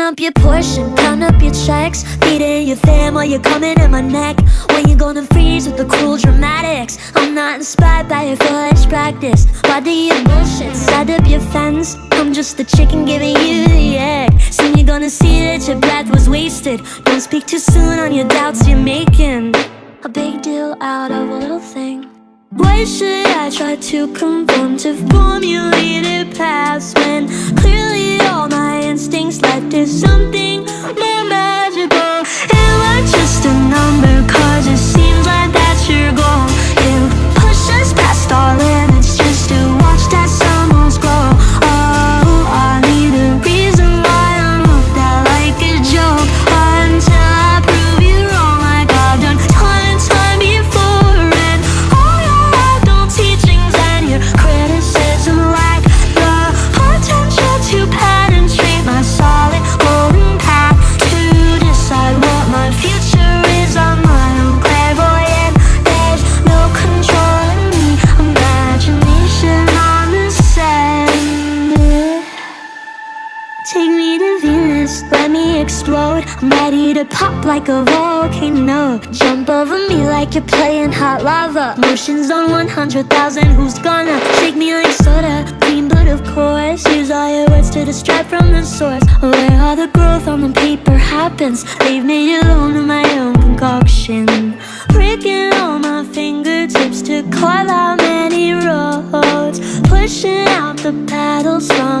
up your portion, count up your checks. Beating your fam while you're coming at my neck. When you gonna freeze with the cruel dramatics. I'm not inspired by your foolish practice. Body your bullshit, set up your fence. I'm just the chicken giving you the egg. Soon you're gonna see that your breath was wasted. Don't speak too soon on your doubts you're making. A big deal out of a little thing. Why should I try to conform to formulated paths When clearly instincts led to something more magical explode. I'm ready to pop like a volcano. Jump over me like you're playing hot lava. Motions on 100,000, who's gonna shake me like soda? Green blood, of course. Use all your words to distract from the source. Where all the growth on the paper happens. Leave me alone in my own concoction. Breaking all my fingertips to carve out many roads. Pushing out the paddles from.